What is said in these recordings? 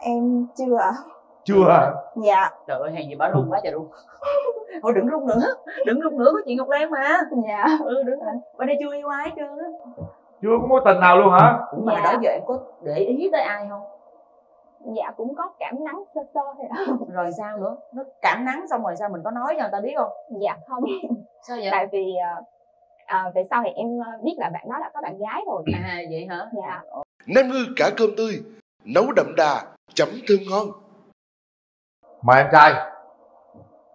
em chưa ạ. Chưa hả dạ. Trời ơi hàng gì bảo run quá trời run. Thôi đừng run nữa. Đừng run nữa có chị ngọc lan mà. Dạ. Ừ đừng bên đây chưa yêu ai hết trơn á. Chưa có mối tình nào luôn hả? Mà Dạ. đó giờ em có để ý tới ai không? Dạ cũng có cảm nắng sơ sơ thôi ạ. Rồi sao nữa? Nó cảm nắng xong rồi sao mình có nói cho người ta biết không? Dạ không. Sao vậy? Tại vì ờ, ờ, về sau thì em ờ, biết là bạn đó đã có bạn gái rồi. À vậy hả? Dạ. Nem ngư cả cơm tươi, nấu đậm đà, chấm thơm ngon. mời em trai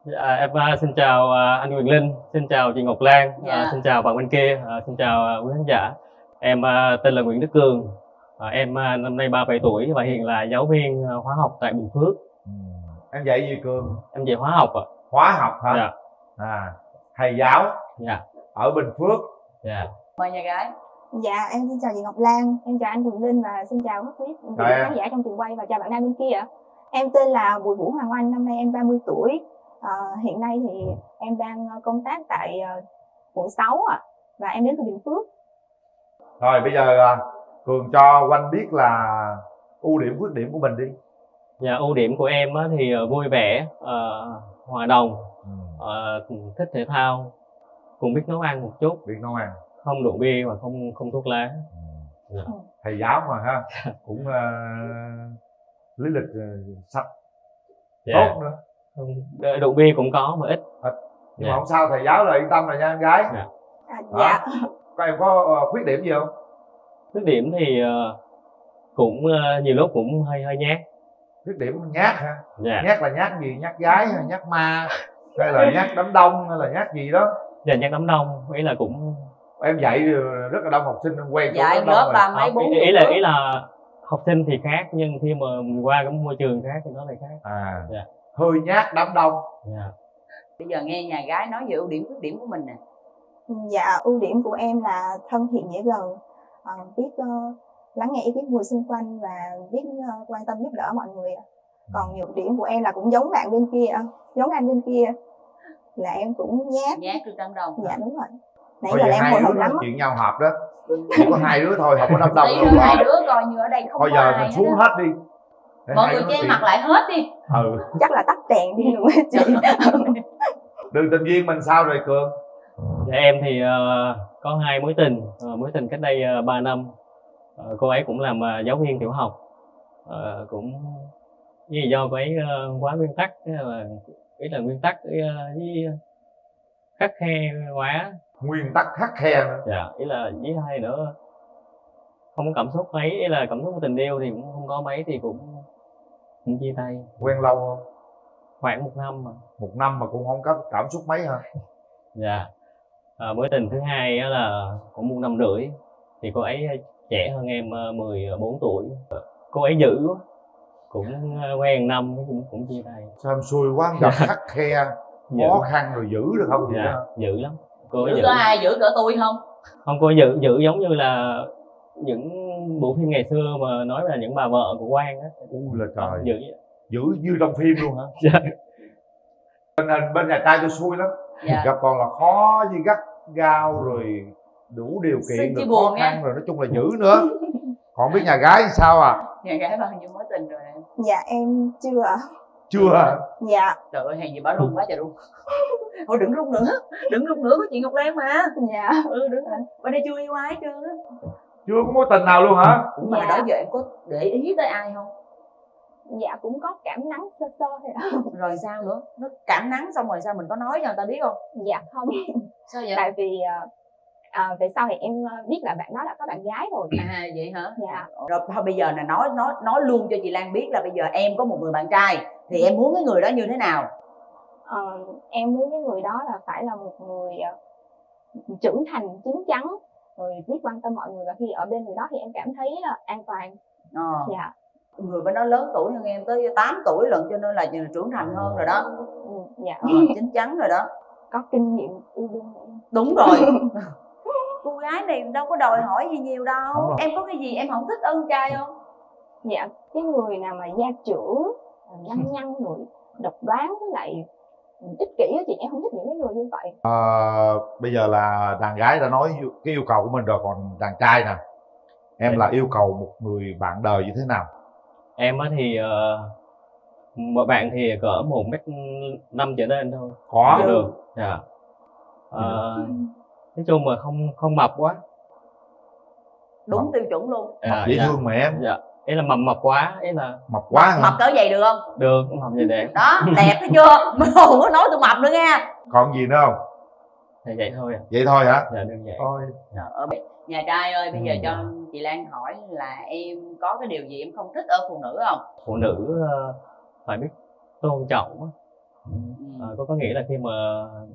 Dạ, em à, xin chào à, anh Quyền Linh, xin chào chị Ngọc Lan, Dạ. à, xin chào bạn bên kia, à, xin chào à, quý khán giả. Em à, tên là Nguyễn Đức Cường, à, em à, năm nay 37 tuổi và hiện là giáo viên à, hóa học tại Bình Phước. Ừ. em dạy gì cường Em dạy hóa học ạ. hóa học hả Dạ, à thầy giáo dạ, ở bình phước dạ. mời nhà gái dạ em xin chào chị Ngọc Lan em chào anh Quỳnh Linh và xin chào các quý vị em. khán giả trong trường quay và chào bạn nam bên kia ạ. Em tên là Bùi Vũ Hoàng Oanh năm nay em 30 tuổi. Ờ, hiện nay thì em đang ờ, công tác tại ờ, quận 6 ạ và em đến từ Bình Phước. Rồi bây giờ à, cường cho quanh biết là ưu điểm khuyết điểm của mình đi. Dạ, ưu điểm của em á, thì à, vui vẻ, hòa đồng, ừ. thích thể thao, cũng biết nấu ăn một chút, biết nấu ăn không rượu bia và không không thuốc lá. ừ. Dạ. thầy giáo mà ha? Cũng uh, lý lịch uh, sạch. Dạ. tốt nữa. Không, rượu bia cũng có mà ít. nhưng Dạ. mà không sao thầy giáo là yên tâm rồi nha em gái. À, Hả? dạ. Các em có ờ, khuyết điểm gì không? Khuyết điểm thì ờ, cũng ờ, nhiều lúc cũng hơi hơi nhát. Khuyết điểm nhát hả? Dạ. Nhát là nhát gì? Nhát gái hay nhát ma? Hay là nhát đám đông hay là nhát gì đó? Dạ nhát đám đông ý là cũng em dạy rất là đông học sinh em quen dạy lớp ba mấy bốn ý, ý là ý là học sinh thì khác nhưng khi mà mình qua cái môi trường khác thì nó lại khác à Dạ. hơi nhát đám đông dạ bây giờ nghe nhà gái nói về ưu điểm khuyết điểm của mình nè Dạ, ưu điểm của em là thân thiện dễ gần, ờ, biết ờ, lắng nghe ý kiến người xung quanh và biết ờ, quan tâm giúp đỡ mọi người. ạ. Còn nhược điểm của em là cũng giống bạn bên kia, giống anh bên kia là em cũng nhát. nhát trước đám đông Dạ đúng rồi. Nãy giờ giờ là em hai hồi đứa hộp nói lắm. chuyện nhau hợp đó. Chỉ có hai đứa thôi không có đông tí đâu hai đứa coi như ở đây không thôi có giờ ai mình xuống hết đi. Để mọi người che mặt lại hết đi. Ừ. Chắc là tắt đèn đi luôn chị. đường tình duyên mình sao rồi cường? Dạ em thì ờ, có hai mối tình. Ờ, mối tình cách đây uh, 3 năm. Ờ, cô ấy cũng làm ờ, giáo viên tiểu học. Ờ, cũng vì do cô ấy ờ, quá nguyên tắc là ý là nguyên tắc ờ, với khắc khe quá nguyên tắc khắc khe nữa. Dạ ý là với hai nữa. Không có cảm xúc mấy ý là cảm xúc của tình yêu thì cũng không có mấy thì cũng cũng chia tay. Quen lâu không? Khoảng một năm mà. Một năm mà cũng không có cảm xúc mấy hả? Dạ. À, mối tình thứ hai á là cũng một năm rưỡi. Thì cô ấy trẻ hơn em ờ, 14 tuổi. Cô ấy dữ quá cũng ờ, quen năm cũng cũng chia tay. Sao em xui quá em gặp khắc khe? Khó khăn rồi giữ được không? Dạ dữ lắm cô giữ dữ có ai giữ cỡ tôi không? Không cô dữ dữ giống như là những bộ phim ngày xưa mà nói là những bà vợ của quan á. Ui là trời. Vậy. giữ như trong phim luôn hả? Dạ. tình hình bên nhà trai tôi xui lắm. Dạ. Gặp còn là khó như gắt gao rồi đủ điều kiện rồi buồn khó nha. khăn rồi nói chung là giữ nữa. Còn biết nhà gái thì sao à? Nhà gái bao nhiêu mối tình rồi em Dạ em chưa ạ. chưa hả? Dạ, trời ơi hàng gì bảo run quá trời run thôi đừng run nữa đừng run nữa có chị ngọc lan mà dạ. ừ đừng bên đây chưa yêu ai hết trơn á chưa có mối tình nào luôn hả Ủa mà Dạ. đó giờ em có để ý tới ai không Dạ cũng có cảm nắng sơ sơ thôi ạ. rồi sao nữa nó cảm nắng xong rồi sao mình có nói cho người ta biết không Dạ không. sao vậy Tại vì ờ, ờ, về sau thì em ờ, biết là bạn đó đã có bạn gái rồi. à vậy hả Dạ. rồi thôi bây giờ là nói nói nói luôn cho chị Lan biết là bây giờ em có một người bạn trai thì em muốn cái người đó như thế nào Ờ, em muốn cái người đó là phải là một người ờ, trưởng thành chín chắn. Rồi biết quan tâm mọi người và khi ở bên người đó thì em cảm thấy là an toàn. Ờ. dạ. Người bên đó lớn tuổi hơn em tới 8 tuổi lận cho nên là trưởng thành hơn rồi đó. Ừ, dạ. Ờ, chín chắn rồi đó. Có kinh nghiệm yêu đương đúng rồi. Cô gái này đâu có đòi hỏi gì nhiều đâu. Em có cái gì em không thích ơn trai không? Dạ. Cái người nào mà gia trưởng nhăn nhăn rồi độc đoán với lại ích kỷ á chị em không thích những cái người như vậy. Ờ, bây giờ là đàn gái đã nói cái yêu cầu của mình rồi còn đàn trai nè. Em Dạ. là yêu cầu một người bạn đời như thế nào? Em á thì uh, mọi bạn thì cỡ một mét năm trở lên thôi. Có. Dạ được. Dạ. Ờ, nói chung mà không không mập quá. Đúng Mập. tiêu chuẩn luôn. À, dễ dạ. thương mà em. Dạ ý là mập mập quá ý là mập quá hả? mập cỡ vậy được không? Được mập vậy đẹp. Đó đẹp thấy chưa? Mới không có nói tôi mập nữa nha còn gì nữa không? Thì vậy thôi à. Vậy thôi hả? Dạ đơn giản. Thôi. Ở bên- nhà trai ơi bây giờ Ừ. cho chị Lan hỏi là em có cái điều gì em không thích ở phụ nữ không? Phụ nữ ờ, phải biết tôn trọng á. Ờ, có có nghĩa là khi mà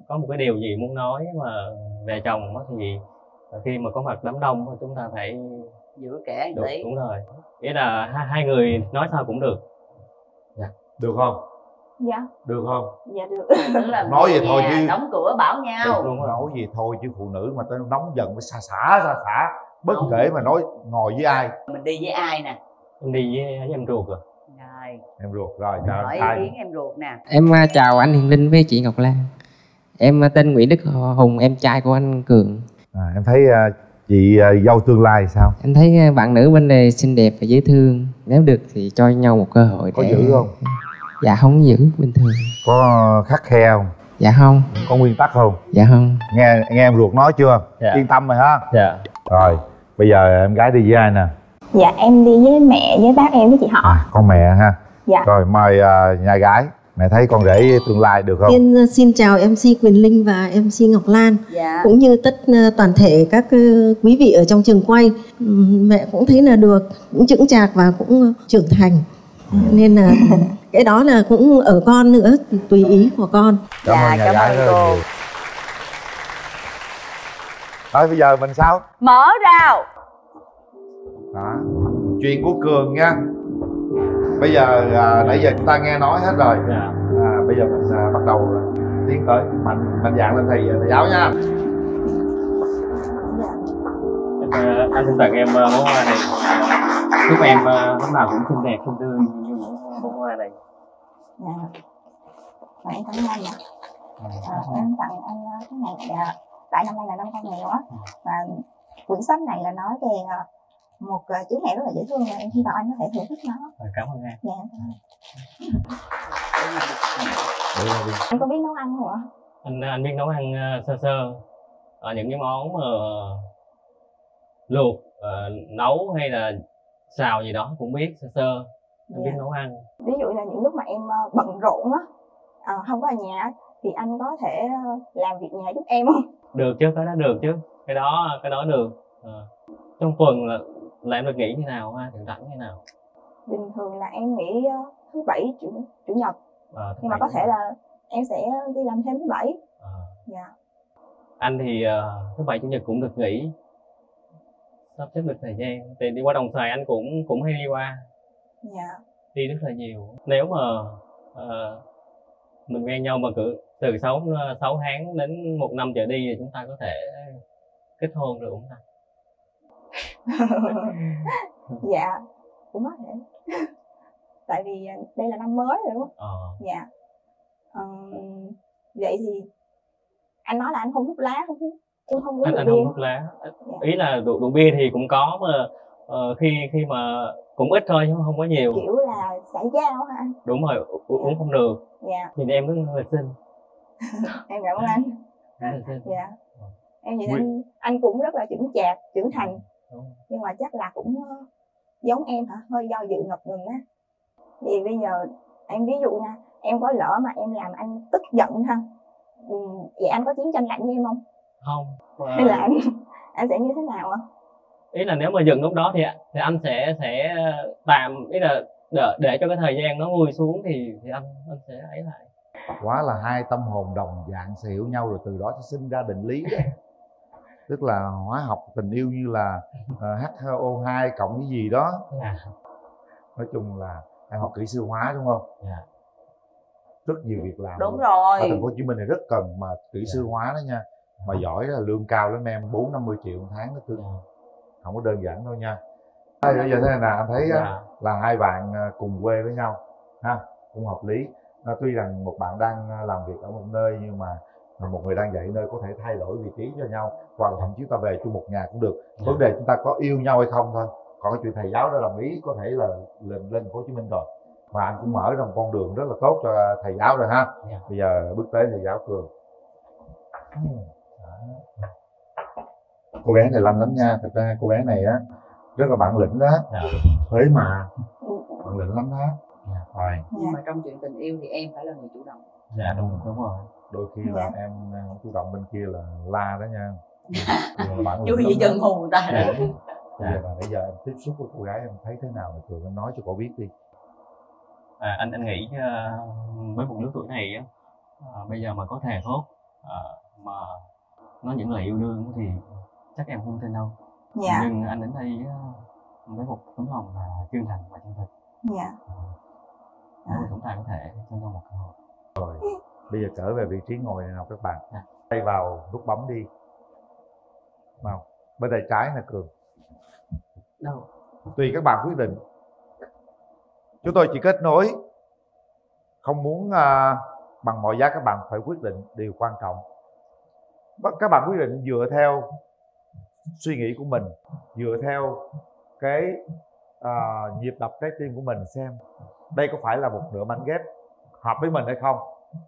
có một cái điều gì muốn nói mà về chồng á thì khi mà có mặt đám đông thì chúng ta phải giữ kẻ một được tí đúng rồi. Nghĩa là hai, hai người nói sao cũng được. Được không? Dạ. Được không? Dạ được. Là Nói vậy về thôi chứ. đóng cửa bảo nhau. Đúng rồi. Nói gì thôi chứ phụ nữ mà tới nóng giận phải xả xả xả xả. Bất Đúng. kể mà nói ngồi với ai. Mình đi với ai nè? Em đi với, em ruột rồi. Rồi. Em ruột rồi chào hỏi em ý kiến em ruột nè. Em à, chào anh Hiền Linh với chị Ngọc Lan. Em à, tên Nguyễn Đức Hùng, em trai của anh Cường. à, em thấy à, chị à, dâu tương lai sao? Anh thấy à, bạn nữ bên này xinh đẹp và dễ thương. Nếu được thì cho nhau một cơ hội có để... giữ không? Dạ không giữ, bình thường. có khắc khe không? Dạ không, có nguyên tắc không? Dạ không. nghe nghe em ruột nói chưa? Dạ. yên tâm rồi ha. Dạ. Rồi bây giờ em gái đi với ai nè? Dạ em đi với mẹ với bác em với chị họ. À, con mẹ ha. Dạ. rồi mời à, nhà gái mẹ thấy con rể tương lai được không Tiên uh, xin chào MC Quyền Linh và MC Ngọc Lan dạ cũng như tất uh, toàn thể các uh, quý vị ở trong trường quay. Mẹ cũng thấy là được, cũng chững chạc và cũng trưởng thành. Nên là cái đó là cũng ở con nữa, tùy ý của con. cảm Dạ, ơn nhà cảm gái ơn cô. nhiều thôi bây giờ mình sao mở rào đó chuyện của cường nha bây giờ à, nãy giờ chúng ta nghe nói hết rồi. Dạ. À, bây giờ mình à, bắt đầu à, tiến tới mạnh mạnh dạng lên thầy thầy giáo nha. Em, ờ, anh xin tặng em bó hoa này. Chúc em ờ, lúc nào cũng xinh đẹp xinh tươi như những bó hoa này. Dạ. Rồi em cảm ơn anh ạ. À, em tặng anh cái này dạ. tại năm nay là năm con nghèo á. Và quyển sách này là nói về một ờ, chú mẹ rất là dễ thương và em hy vọng anh có thể thưởng thức nó. Cảm ơn em. Dạ. Anh có biết nấu ăn không ạ? Anh anh biết nấu ăn ờ, sơ sơ. Ờ, những cái món mà luộc ờ, nấu hay là xào gì đó cũng biết sơ sơ. Anh biết Dạ. nấu ăn. Ví dụ là những lúc mà em ờ, bận rộn á ờ, không có ở nhà thì anh có thể làm việc nhà giúp em không? Được chứ cái đó được chứ. Cái đó cái đó được. Ờ. trong tuần là là em được nghỉ như nào ha? Thường rảnh như nào? Bình thường là em nghỉ ờ, thứ bảy chủ chủ nhật. Thứ nhưng mà có thể là em sẽ đi làm thêm thứ bảy. Ờ. dạ. Anh thì ờ, thứ bảy chủ nhật cũng được nghỉ. Sắp xếp được thời gian. Thì đi qua đồng xoài anh cũng cũng hay đi qua. Dạ. Đi rất là nhiều. Nếu mà ờ, mình quen nhau mà cử từ 6 sáu tháng đến một năm trở đi thì chúng ta có thể kết hôn được không ta dạ cũng có thể. Tại vì ờ, đây là năm mới rồi đúng không? Ờ. Dạ. Ờm, vậy thì anh nói là anh không hút lá không hút em không uống anh anh không hút lá. Ý là rượu rượu bia thì cũng có mà ờ, khi khi mà cũng ít thôi chứ không có nhiều. Kiểu là xã giao hả anh? Đúng rồi u- u- uống không được. Dạ. Thì em rất là xinh em cảm ơn anh. Dạ. Em nhìn anh anh cũng rất là chững chạc trưởng thành. Nhưng mà chắc là cũng ờ, giống em hả? Hơi do dự ngập ngừng á. Thì bây giờ em ví dụ nha em có lỡ mà em làm anh tức giận ha ừ, vậy anh có chiến tranh lạnh với em không? Không. Ờ, hay là anh anh sẽ như thế nào ạ? Ý là nếu mà dừng lúc đó thì thì anh sẽ sẽ tạm ý là để, để cho cái thời gian nó nguôi xuống thì thì anh anh sẽ ấy lại. Quá là hai tâm hồn đồng dạng sẽ hiểu nhau rồi từ đó sẽ sinh ra định lý đó. tức là hóa học tình yêu như là ờ, H2O2 cộng cái gì đó. À, nói chung là em học kỹ sư hóa đúng không? Dạ. rất nhiều việc làm đúng luôn. rồi. ở thành phố Hồ Chí Minh này rất cần mà kỹ sư hóa đó nha. Mà giỏi là lương cao lắm em bốn năm mươi triệu một tháng đó cưng dạ. không có đơn giản đâu nha. Bây giờ thế này nè anh thấy á, Dạ. là hai bạn à, cùng quê với nhau ha cũng hợp lý. Tuy rằng một bạn đang làm việc ở một nơi nhưng mà một người đang dạy nơi có thể thay đổi vị trí cho nhau hoặc thậm chí ta về chung một nhà cũng được. Dạ. vấn đề chúng ta có yêu nhau hay không thôi. Còn cái chuyện thầy giáo đó đồng ý có thể là lên lên phố hồ chí minh rồi. Mà anh cũng mở ra một con đường rất là tốt cho thầy giáo rồi ha. Dạ. bây giờ bước tới thầy giáo cường. Cô bé này lanh lắm nha. Thật ra cô bé này á rất là bản lĩnh đó. Dạ. thế mà bản lĩnh lắm đó. Rồi. Nhưng mà trong chuyện tình yêu thì em phải là người chủ động. Dạ đúng đúng rồi đôi khi là em không chủ động bên kia là la đó nha. Lắm gì chân hù người ta. Dạ. bây giờ bây giờ em tiếp xúc với cô gái em thấy thế nào thì thường em nói cho cô biết đi. À, anh anh nghĩ ờ, với một lứa tuổi này á ờ, bây giờ mà có thề thốt ờ, mà nói những lời yêu đương thì chắc em không tin đâu dạ. Nhưng anh đến đây á, với một tấm lòng là chân thành và chân thực. Dạ. Mà chúng ta có thể cho nhau một cơ hội bây giờ trở về vị trí ngồi này nào các bạn. Dạ. tay vào nút bấm đi. Nào bên tay trái là cường. Đâu? Tùy các bạn quyết định. Chúng tôi chỉ kết nối. Không muốn à, bằng mọi giá các bạn phải quyết định điều quan trọng. Các bạn quyết định dựa theo suy nghĩ của mình dựa theo cái à, nhịp đập trái tim của mình xem đây có phải là một nửa mảnh ghép hợp với mình hay không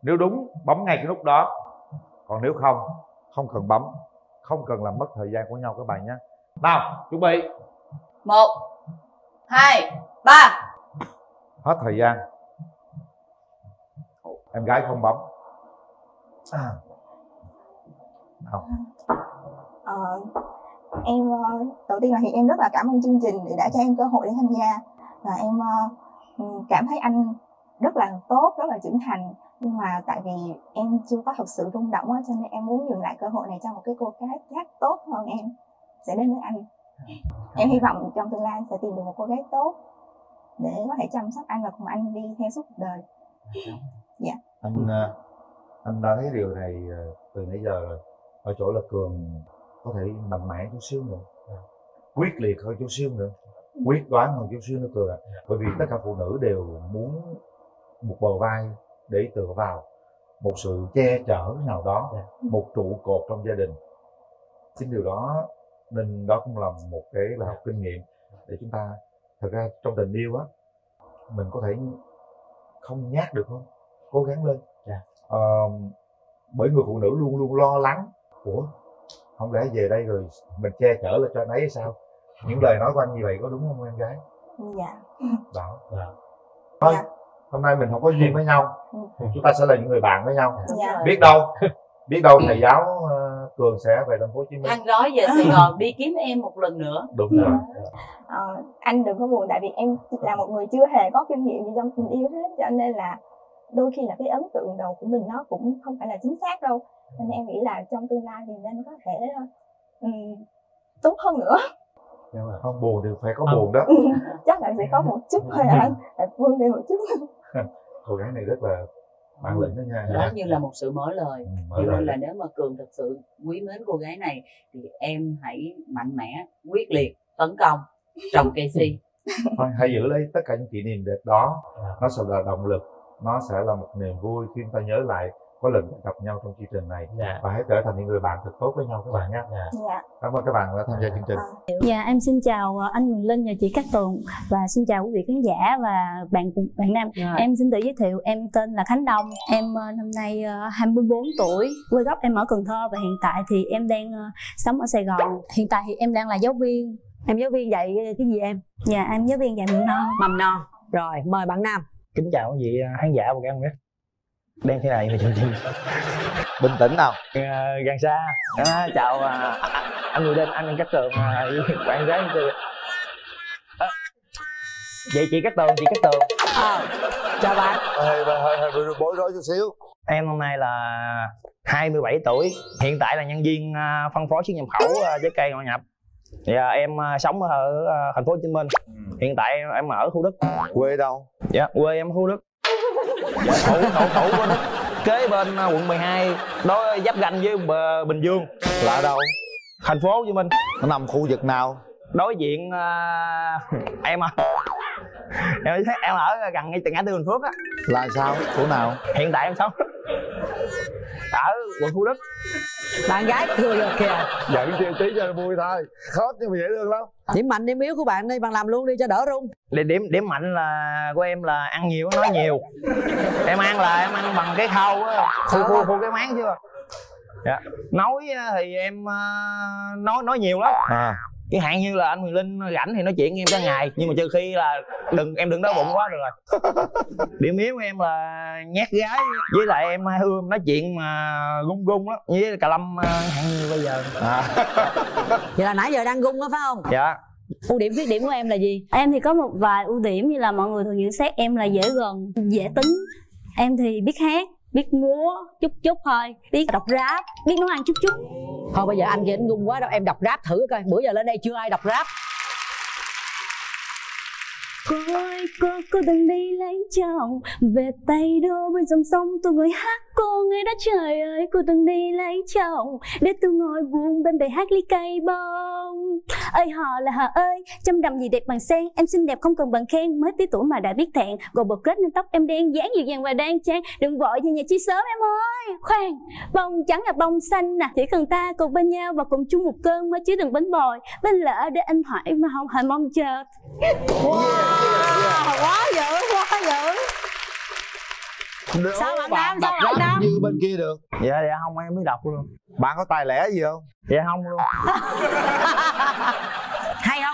nếu đúng bấm ngay cái nút đó. Còn nếu không không cần bấm không cần làm mất thời gian của nhau các bạn nhé. Nào chuẩn bị. Một hai ba. Hết thời gian. Em gái không bấm. À. nào. Ờ, em ờ, đầu tiên là thì em rất là cảm ơn chương trình để đã cho em cơ hội để tham gia. Và em ờ, ừ, cảm thấy anh rất là tốt rất là trưởng thành nhưng mà tại vì em chưa có thực sự rung động á cho nên em muốn nhường lại cơ hội này cho một cái cô gái khác tốt hơn em sẽ đến với anh. Em hy vọng trong tương lai anh sẽ tìm được một cô gái tốt để có thể chăm sóc anh và cùng anh đi theo suốt cuộc đời. Anh ờ, anh đã thấy điều này ờ, từ nãy giờ rồi. Ở chỗ là cường có thể mạnh mẽ chút xíu nữa. Quyết liệt hơn chút xíu nữa. Quyết đoán hơn chút xíu nữa cường ạ. Bởi vì tất cả phụ nữ đều muốn một bờ vai để tựa vào một sự che chở nào đó một trụ cột trong gia đình. Chính điều đó nên đó cũng là một cái bài học kinh nghiệm để chúng ta thật ra trong tình yêu á mình có thể không nhát được không? Cố gắng lên. Dạ. Ờ, bởi người phụ nữ luôn luôn lo lắng ủa không lẽ về đây rồi mình che chở là cho anh ấy hay sao? Những lời nói của anh như vậy có đúng không em gái? Dạ. Đó Dạ. thôi. Dạ. Hôm nay mình không có duyên với nhau. Ừ. chúng ta sẽ là những người bạn với nhau. Dạ. biết đâu biết đâu thầy giáo ờ, cường sẽ về thành phố hồ chí minh. Thằng gói về Sài Gòn đi kiếm em một lần nữa. Đúng rồi. Ờ, anh đừng có buồn tại vì em là một người chưa hề có kinh nghiệm gì trong tình yêu hết cho nên là đôi khi là cái ấn tượng đầu của mình nó cũng không phải là chính xác đâu. Nên em nghĩ là trong tương lai thì nên có thể ừm, tốt hơn nữa không buồn thì phải có Không. buồn đó. Chắc là sẽ có một chút thôi à anh Phải vươn lên một chút. Cô gái này rất là bản lĩnh đó nha. Đó như là một sự mở lời. Ừ, mở cho lời. nên là nếu mà cường thật sự quý mến cô gái này thì em hãy mạnh mẽ quyết liệt tấn công trồng cây si thôi hãy giữ lấy tất cả những kỷ niệm đẹp đó. Nó sẽ là động lực nó sẽ là một niềm vui khi chúng ta nhớ lại có lần gặp nhau trong chương trình này dạ và hãy trở thành những người bạn thật tốt với nhau các bạn nhé dạ dạ cảm ơn các bạn đã tham gia chương trình Dạ em xin chào ờ, anh Quỳnh Linh và chị Cát Tường và xin chào quý vị khán giả và bạn bạn nam. Em xin tự giới thiệu em tên là Khánh Đông. Em ờ, năm nay ờ, 24 tuổi, quê gốc em ở Cần Thơ và hiện tại thì em đang ờ, sống ở Sài Gòn. Hiện tại thì em đang là giáo viên. Em giáo viên dạy cái gì em? Dạ em giáo viên dạy mầm non. Mầm non. Rồi, mời bạn Nam. kính chào quý vị khán giả và các bạn biết đen thế này mà chương trình bình tĩnh nào. Ờ, gần xa. À, chào à, anh người đinh anh cát tường à, bạn gái tôi. À, vậy chị cát tường chị cát tường. Ờ, chào bạn. hơi hơi hơi hơi bối rối chút xíu. Em năm nay là 27 tuổi hiện tại là nhân viên à, phân phối xuất nhập khẩu à, trái cây ngoại nhập. Dạ em à, sống ở à, thành phố Hồ Chí Minh. Hiện tại em, em ở khu Đức. Quê đâu? Dạ quê em ở khu Đức thủ thủ thủ Đức kế bên à, quận 12 đó giáp ranh với Bình Dương. Là ở đâu? Thành phố Hồ Chí Minh. Nó nằm khu vực nào? Đối diện à, em à. Em em ở gần ngay từ ngã tư Bình Phước á. Là sao? Chỗ nào? Hiện tại em sống ở quận Thủ Đức. Bạn gái cười rồi kìa. Giận chiều tí cho vui thôi. Khó nhưng mà dễ thương lắm. Điểm mạnh điểm yếu của bạn đi bạn làm luôn đi cho đỡ run điểm điểm điểm mạnh là của em là ăn nhiều nói nhiều. Em ăn là em ăn bằng cái khâu á. Khu khu khu cái máng chưa? Dạ. Nói á thì em ờ, nói nói nhiều lắm. À cái hạn như là anh Quyền Linh rảnh thì nói chuyện với em cả ngày. Nhưng mà trừ khi là đừng em đừng đói bụng quá được rồi. Điểm yếu của em là nhát gái với lại em hay ưa nói chuyện mà gung gung lắm. Với cà lâm ờ, hạn như bây giờ. À. Vậy là nãy giờ đang gung á phải không? Dạ. Ưu điểm khuyết điểm của em là gì? Em thì có một vài ưu điểm như là mọi người thường nhận xét em là dễ gần dễ tính. Em thì biết hát biết múa chút chút thôi, biết đọc rap, biết nấu ăn chút chút. Thôi bây giờ anh kia anh gung quá đâu, em đọc rap thử coi, bữa giờ lên đây chưa ai đọc rap. Cô ơi, cô, cô đừng đi lấy chồng. Về Tây Đô bên dòng sông tôi ngồi hát cô nghe đã trời ơi. Cô đừng đi lấy chồng Để tôi ngồi buồn bên bề hát ly cây bông. Ơi họ là họ ơi Trăm đầm gì đẹp bằng sen Em xinh đẹp không cần bằng khen. Mới tí tuổi mà đã biết thẹn Gò bột kết nên tóc em đen dáng dịu dàng và đang trang. Đừng vội về nhà chi sớm em ơi. Khoan Bông trắng là bông xanh nè Chỉ cần ta cùng bên nhau và cùng chung một cơn mới chứ đừng bánh bồi. Bên lỡ để anh hỏi mà không hề mong chờ. Wow quá dữ quá dữ Nếu Sao bạn bạn Nam, sao bạn Nam? như bên kia được. Dạ dạ không em mới đọc luôn. Bạn có tài lẻ gì không? Dạ không luôn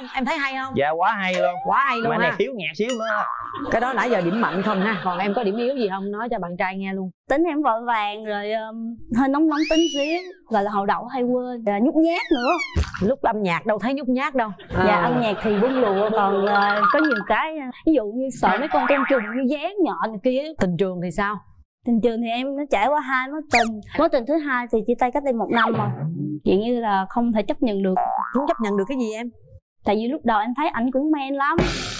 không? Em thấy hay không? Dạ quá hay luôn. Quá hay luôn mà này ha. thiếu nhạc xíu nữa. Cái đó nãy giờ điểm mạnh không ha? Còn em có điểm yếu gì không? Nói cho bạn trai nghe luôn. Tính em vội vàng rồi um, hơi nóng nóng tính xíu. Gọi là hậu đậu hay quên. Và nhút nhát nữa. Lúc âm nhạc đâu thấy nhút nhát đâu. À. dạ âm nhạc thì bung lụa còn ờ, có nhiều cái uh, ví dụ như sợ mấy con côn trùng như dán nhọn này kia. Tình trường thì sao? Tình trường thì em nó trải qua hai mối tình. Mối tình thứ hai thì chia tay cách đây một năm rồi. Chuyện như là không thể chấp nhận được. Không chấp nhận được cái gì em tại vì lúc đầu em thấy ảnh cũng men lắm.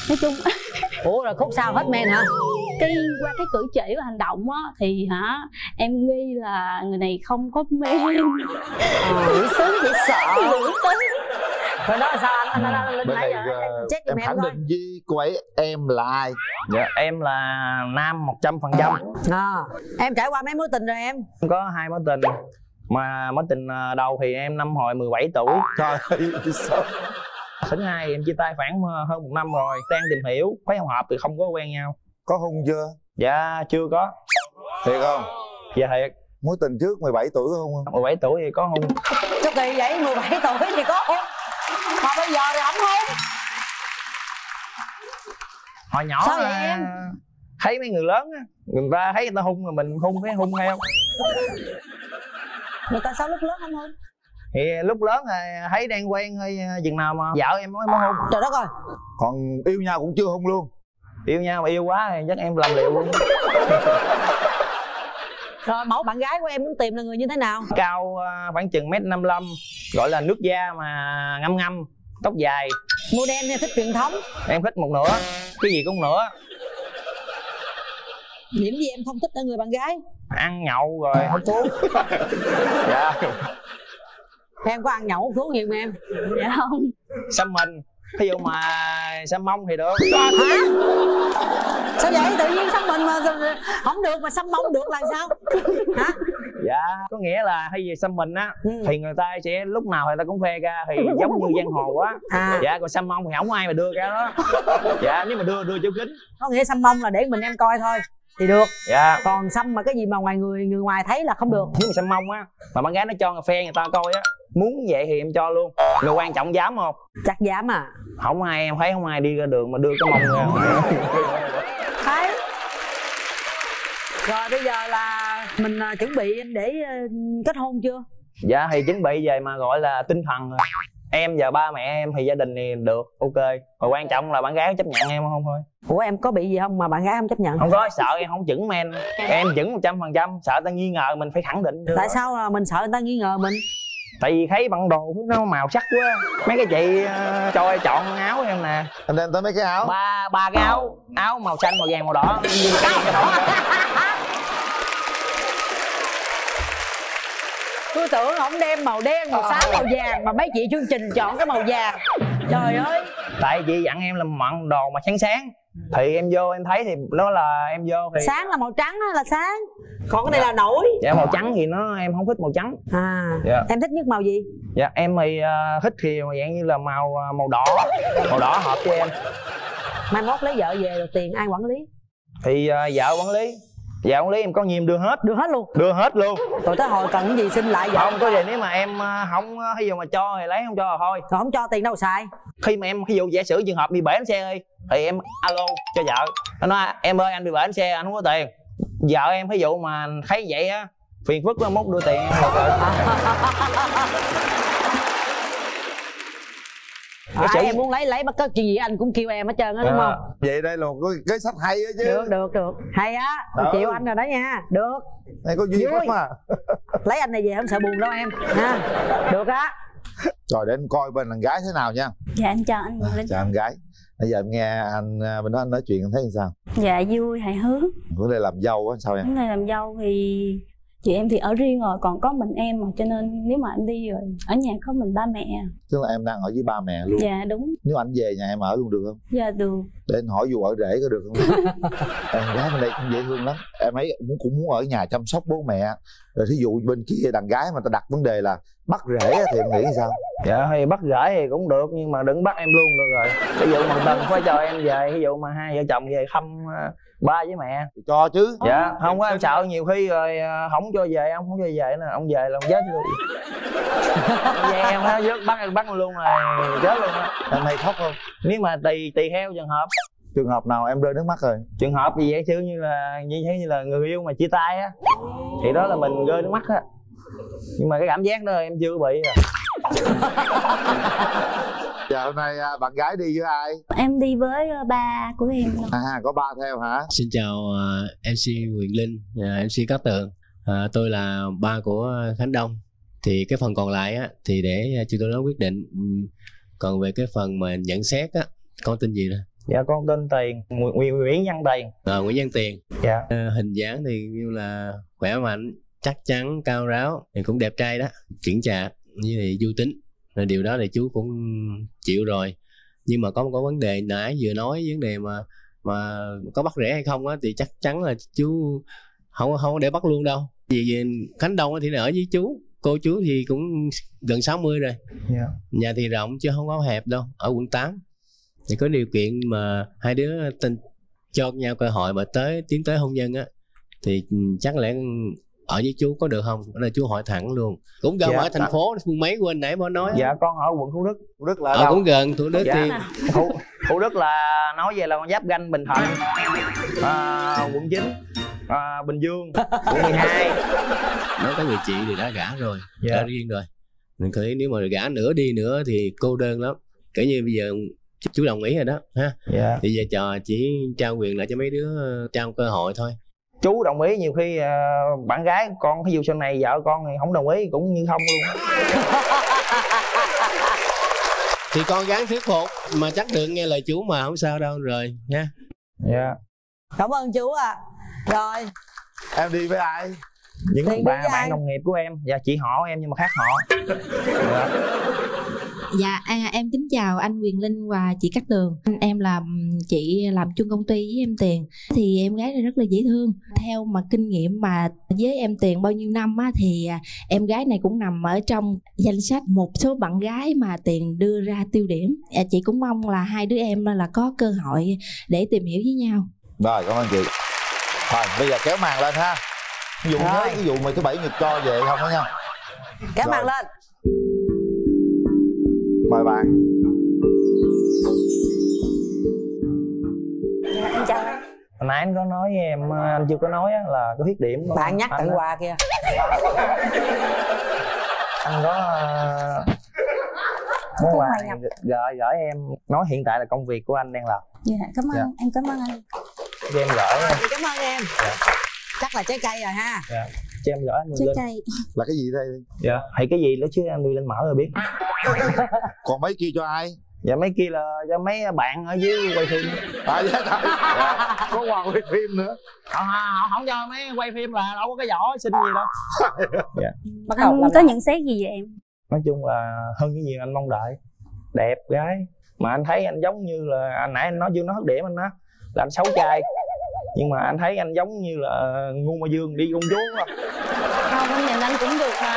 Nói chung ủa rồi khúc sau hết men hả? Cái qua cái cử chỉ và hành động á thì hả em nghi là người này không có men. Dễ sướng dễ sợ. Rồi đó là sao anh? Anh, anh, anh, bên nãy giờ ờ, em check em giùm em khẳng định với cô ấy em là ai? Dạ em là nam một trăm phần trăm. À, em trải qua mấy mối tình rồi em? Có hai mối tình. Mà mối tình ờ, đầu thì em năm hồi 17 tuổi. Trời ơi sao thứ hai em chia tay khoảng ờ, hơn một năm rồi. Đang tìm hiểu thấy không hợp thì không có quen nhau. Có hung chưa? Dạ chưa có. Thiệt không? Dạ thiệt. Mối tình trước 17 tuổi có hung không? 17 tuổi thì có hung cho kỳ vậy 17 tuổi thì có hôn. Mà bây giờ thì không hôn. Hồi nhỏ Sao vậy là em? thấy mấy người lớn á người ta thấy người ta hung rồi mình hung cái hung theo. Người ta sao lúc lớn không hôn thì lúc lớn thấy đang quen chừng nào mà vợ em mới mới hung trời đất ơi. Còn yêu nhau cũng chưa hung luôn. Yêu nhau mà yêu quá thì chắc em làm liệu luôn. Rồi mẫu bạn gái của em muốn tìm là người như thế nào? Cao ờ, khoảng chừng mét năm gọi là nước da mà ngâm ngâm tóc dài. Modern hay thích truyền thống. Em thích một nửa cái gì cũng nửa. Điểm gì em không thích ở người bạn gái? Ăn nhậu rồi hút thuốc. Dạ em có ăn nhậu hút thuốc nhiều không em? Dạ không. Xăm mình? Ví dụ mà xăm mông thì được. Hả? Sao vậy? Tự nhiên xăm mình mà không được mà xăm mông được là sao? Hả? Dạ có nghĩa là hay gì xăm mình á Ừ. thì người ta sẽ lúc nào người ta cũng khoe ra thì giống như giang hồ á. À. Dạ còn xăm mông thì không ai mà đưa ra đó. Dạ nếu mà đưa đưa chỗ kính. Có nghĩa xăm mông là để mình em coi thôi thì được. Dạ. Còn xăm mà cái gì mà ngoài người người ngoài thấy là không được. Nếu mà xăm mông á mà bạn gái nó cho phe người ta coi á muốn vậy thì em cho luôn. Mà quan trọng dám không chặt giảm à không ai em thấy không ai đi ra đường mà đưa cái mông ra. Thấy. Rồi bây giờ là mình à, chuẩn bị để à, kết hôn chưa? Dạ thì chuẩn bị về mà gọi là tinh thần rồi em và ba mẹ em thì gia đình thì được ok. Và quan trọng là bạn gái chấp nhận em không thôi. Ủa em có bị gì không mà bạn gái không chấp nhận? Không có sợ em không chuẩn men. Em chuẩn một trăm phần trăm sợ ta nghi ngờ mình phải khẳng định. Tại sao là mình sợ người ta nghi ngờ mình? Tại vì thấy bận đồ nó màu sắc quá. Mấy cái chị uh, cho em chọn áo em nè. Anh đem tới mấy cái áo? Ba ba cái áo. Áo màu xanh màu vàng màu đỏ tôi tưởng ổng đem màu đen màu xám màu vàng mà mấy chị chương trình chọn cái màu vàng. Trời ơi. Tại chị dặn em là mặn đồ mà sáng sáng. Thì em vô em thấy thì nó là em vô thì sáng là màu trắng á là sáng. Còn cái này là nổi. Dạ màu trắng thì nó em không thích màu trắng. À dạ. em thích nhất màu gì? Dạ em thì uh, thích thì mà dạng như là màu à, màu đỏ. Màu đỏ hợp với em. Mai mốt lấy vợ về rồi tiền ai quản lý? Thì uh, vợ quản lý vợ quản lý em có nhiều em đưa hết. Đưa hết luôn. Đưa hết luôn. Rồi tới hồi cần cái gì xin lại vợ không có gì nếu mà em uh, không ví dụ mà cho thì lấy không cho là thôi. Rồi không cho tiền đâu xài. Khi mà em ví dụ giả sử trường hợp bị bể bánh xe đi thì em alo cho vợ. Nó nói em ơi anh bị bể bánh xe anh không có tiền. Vợ em ví dụ mà thấy vậy á phiền phức nó mốt đưa tiền. Em à, sử- em muốn lấy lấy bất cứ chuyện gì anh cũng kêu em hết trơn á đúng À, không? vậy đây là một cái sách hay á chứ. Được được được. Hay á Ừ. chịu anh rồi đó nha. Được. Này có duyên lắm mà. Lấy anh này về không sợ buồn đâu em. Ha được á. Rồi để anh coi bên đàn gái thế nào nha. Dạ em chào anh Linh. Chào anh gái. Bây giờ em nghe anh à, bên đó anh nói chuyện em thấy làm sao? Dạ vui hài hước. Vấn đề làm dâu á sao em? Cái này làm dâu thì chị em thì ở riêng rồi còn có mình em mà cho nên nếu mà anh đi rồi ở nhà có mình ba mẹ. Tức là em đang ở với ba mẹ luôn. Dạ đúng. Nếu anh về nhà em ở luôn được không? Dạ được. Để anh hỏi dù ở rể có được không? Em gái bên đây cũng dễ thương lắm. Em ấy muốn cũng muốn ở nhà chăm sóc bố mẹ. Rồi thí dụ bên kia đàn gái mà ta đặt vấn đề là bắt rể á, thì em nghĩ sao? Dạ thì bắt gửi thì cũng được nhưng mà đừng bắt em luôn được rồi. Ví dụ mà từng phải cho em về ví dụ mà hai vợ chồng về thăm à, ba với mẹ. Thì cho chứ. Dạ. Không có em sợ nhiều khi rồi à, không cho về ông không cho về nè ông về là ông chết luôn. Về em nó dứt bắt bắt luôn rồi chết luôn á. Em hay khóc không? Nếu mà tùy tùy theo trường hợp. Trường hợp nào em rơi nước mắt rồi? Trường hợp gì vậy? Chứ như là như thế như là người yêu mà chia tay á. Thì đó là mình rơi nước mắt á. Nhưng mà cái cảm giác đó em chưa bị à giờ hôm nay à, bạn gái đi với ai em đi với ờ, ba của em à có ba theo hả Xin chào ờ, MC Quyền Linh, uh, MC Cát Tường. Ờ, tôi là ba của Khánh Đông. Thì cái phần còn lại á thì để chúng tôi nói quyết định. Ừm, Còn về cái phần mà nhận xét á, con tên gì nè? dạ con tên tiền Nguyễn Nguyễn Nguyễn Văn Tiền Ờ, Nguyễn Văn Tiền. dạ Ờ, hình dáng thì như là khỏe mạnh, chắc chắn, cao ráo, thì cũng đẹp trai đó, chững chạc, như thì vui tính. Rồi điều đó thì chú cũng chịu rồi. Nhưng mà có một cái vấn đề nãy vừa nói vấn đề mà mà có bắt rẻ hay không á thì chắc chắn là chú không không có để bắt luôn đâu vì vì khánh đông thì ở với chú cô chú thì cũng gần 60 rồi dạ nhà thì rộng chứ không có hẹp đâu ở quận 8 thì có điều kiện mà hai đứa tin cho nhau cơ hội mà tới tiến tới hôn nhân á thì chắc lẽ ở với chú có được không? Là chú hỏi thẳng luôn. Cũng gần Dạ. ở thành phố phương mấy quên nãy mới nói dạ con ở quận Thủ Đức Thủ Đức là ờ, đâu? cũng gần thủ đức Dạ. thì Thủ, Thủ Đức là nói về là con giáp ganh Bình Thạnh à, quận 9 à, Bình Dương quận 12 nó có người chị thì đã gả rồi Dạ. đã riêng rồi. Mình thấy nếu mà gả nữa đi nữa thì cô đơn lắm. Kể như bây giờ chú- đồng ý rồi đó ha? Dạ. Thì giờ trò chỉ trao quyền lại cho mấy đứa trao cơ hội thôi chú đồng ý nhiều khi à, bạn gái con ví dụ sau này vợ con thì không đồng ý cũng như không luôn. Thì con gắng thuyết phục mà chắc được nghe lời chú mà không sao đâu rồi nha. Dạ. Cảm ơn chú ạ. Rồi. Em đi với ai những Thì đi bạn ai? đồng nghiệp của em dạ chị họ em nhưng mà khác họ dạ. Dạ, à, em kính chào anh Quyền Linh và chị Cát Tường. Em làm chị làm chung công ty với em Tiền. Thì em gái này rất là dễ thương. Theo mà kinh nghiệm mà với em Tiền bao nhiêu năm á thì à, em gái này cũng nằm ở trong danh sách một số bạn gái mà Tiền đưa ra tiêu điểm. À, chị cũng mong là hai đứa em là có cơ hội để tìm hiểu với nhau. rồi cảm ơn chị rồi bây giờ kéo màn lên ha ví dụ thế ví dụ mà thứ bảy nhật cho về không đó nha. Kéo màn lên. Mời bạn. Dạ em chào. Anh hồi nãy anh có nói với em anh chưa có nói á, là có khuyết điểm của bạn nhắc anh tặng quà kia anh có uh, món quà gửi gửi em nói hiện tại là công việc của anh đang làm. Dạ cảm ơn. Dạ. em cảm ơn anh. Em gửi. Em Chị cảm ơn em chắc là trái cây rồi ha. Dạ. cho em gửi anh trái lên. cây. Là cái gì đây? Dạ thì cái gì đó chứ em đi lên mở rồi biết. Còn mấy kia cho ai? Dạ mấy kia là cho mấy bạn ở dưới quay phim. À dạ, dạ. có quà quay phim nữa. Họ, họ không cho mấy quay phim là đâu có cái vỏ xin gì đâu. Dạ. bắt đầu anh có nhận xét gì về em? Nói chung là hơn cái gì anh mong đợi. Đẹp gái. Mà anh thấy anh giống như là anh nãy anh nói chưa nói hết điểm anh đó là anh xấu trai nhưng mà anh thấy anh giống như là ngu ma dương đi công chúa á. không anh nhìn anh cũng được mà.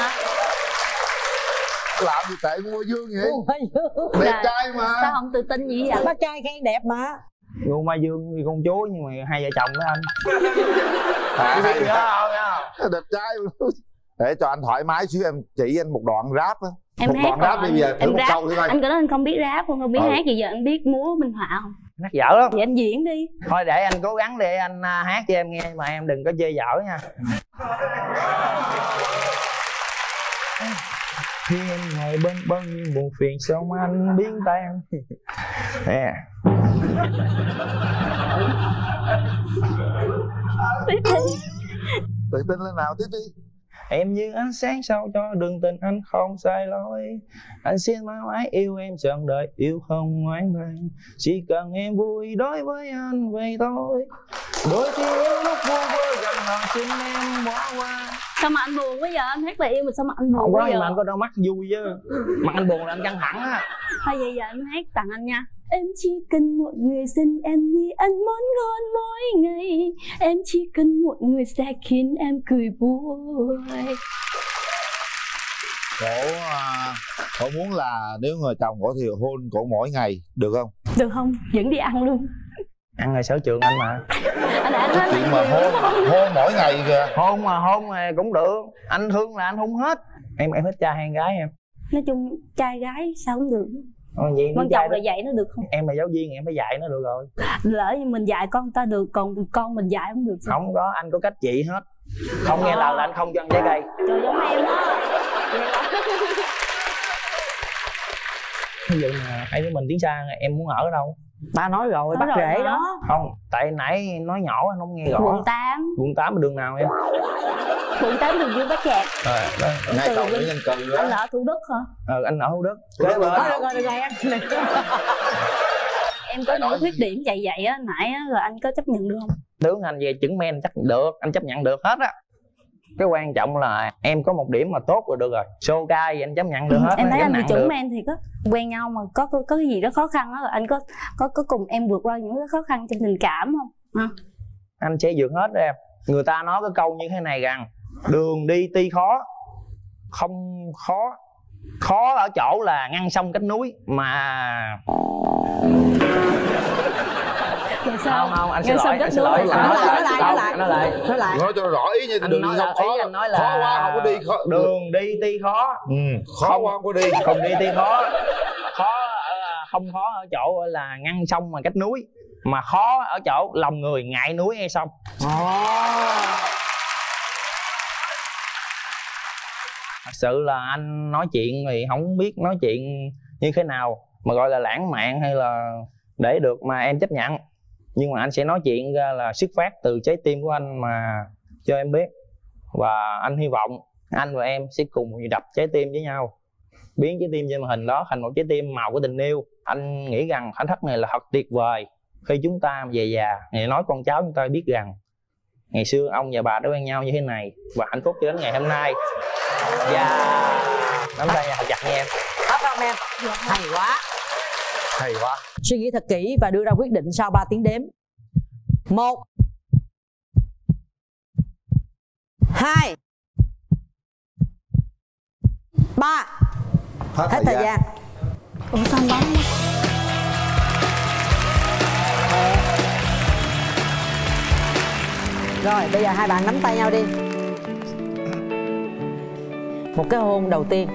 Làm gì tệ ngu dương vậy? Ngu Ma Dương. đẹp Là- trai mà. sao không tự tin gì vậy bác trai khen đẹp mà. Ngu ma dương đi công chúa nhưng mà hai vợ chồng đó anh. À, hay đó. không? đẹp trai. Để cho anh thoải mái xíu em chỉ anh một đoạn rap á. Em một hát đoạn rap bây giờ thử em một rap. câu thử coi. Anh có nói anh không biết rap không? Không biết Ừ. hát gì giờ anh biết múa minh họa không hát dở lắm. Vậy anh diễn đi. Thôi để anh cố gắng để anh à, hát cho em nghe mà em đừng có chơi dở nha. Khi em ngồi bên nhiêu buồn phiền xong anh biến tan nè. Tiếp đi. Tự tin lên nào tiếp đi em như ánh sáng sao cho đừng tình anh không sai lỗi anh xin mãi mãi yêu em trọn đời yêu không ngoan ngoãn chỉ cần em vui đối với anh vậy thôi. Đôi khi em lúc vui với gần lòng xin em bỏ qua. Sao mà anh buồn quá giờ anh hát về yêu mà sao mà anh buồn không quá có giờ mà anh có đôi mắt vui chứ. Mặt anh buồn là anh căng thẳng á. Thôi vậy giờ anh hát tặng anh nha Em chỉ cần một người xin em như ăn món ngon mỗi ngày. Em chỉ cần một người sẽ khiến em cười vui. Cổ à, cổ muốn là nếu người chồng cổ thì hôn cổ mỗi ngày được không? Được không? Dẫn đi ăn luôn. Ăn là sở trường anh mà. Anh anh nói chuyện mà hôn hôn mỗi ngày kìa. Hôn mà hôn mà cũng được. Anh thương là anh hôn hết. Em em thích trai hay gái em? Nói chung trai gái sao cũng được Ờ, vậy Quan trọng là dạy nó được không? em là giáo viên em phải dạy nó được rồi. Lỡ như mình dạy con ta được Còn con mình dạy không được sao? không có anh có cách trị hết. Không nghe lời là anh không cho ăn trái cây. Trời giống em đó ví dụ mà hai đứa mình tiến xa em muốn ở đâu? Ba nói rồi Nói bác rồi rể hả? đó. Không tại nãy nói nhỏ anh không nghe rõ. Quận 8 quận 8 đường nào em Quận 8 đường Dương Bá Trạc ờ đó. ngay cầu. Nguyễn Nhân Cừ Anh ở Thủ Đức hả? ờ anh ở Thủ Đức. Thủ Thôi được rồi được rồi em Em có những khuyết điểm vậy vậy á Nãy á rồi anh có chấp nhận được không? tướng anh về chứng men chắc được anh chấp nhận được hết á. Cái quan trọng là em có một điểm mà tốt rồi được rồi. Xô ca gì anh chấp nhận được hết em thấy anh chuẩn men thì có quen nhau mà có có, có cái gì đó khó khăn á anh có có có cùng em vượt qua những cái khó khăn trong tình cảm không? Hả? Anh sẽ vượt hết em. Người ta nói cái câu như thế này rằng đường đi tuy khó không khó. Khó ở chỗ là ngăn sông cách núi mà Rồi sao? Không không anh xin Ngăn lỗi sông anh cách xin núi. lỗi. Nói lại nói lại, nói lại. nói lại. Nói cho rõ ý anh đường nói đi là không khó? anh nói là khó quá không có đi khó. đường đi tuy khó. Ừ, khó quá không có đi. không đi tuy khó. Khó ở- không khó ở chỗ là ngăn sông mà cách núi mà khó ở chỗ lòng người ngại núi hay sông. Thật sự là anh nói chuyện thì không biết nói chuyện như thế nào, mà gọi là lãng mạn hay là để được mà em chấp nhận. Nhưng mà anh sẽ nói chuyện ra là xuất phát từ trái tim của anh mà cho em biết. Và anh hy vọng anh và em sẽ cùng đập trái tim với nhau, biến trái tim trên màn hình đó thành một trái tim màu của tình yêu. Anh nghĩ rằng khoảnh khắc này là thật tuyệt vời. Khi chúng ta về già, ngày nói con cháu chúng ta biết rằng ngày xưa ông và bà đã quen nhau như thế này. Và hạnh phúc cho đến ngày hôm nay và nắm tay nhau thật chặt nha em. Hết không em? Hay quá. Hay quá. Suy nghĩ thật kỹ và đưa ra quyết định sau 3 tiếng đếm. Một. Hai. Ba. Hết, hết thời gian. ủa sao bấm rồi bây giờ hai bạn nắm tay nhau đi một cái hôn đầu tiên.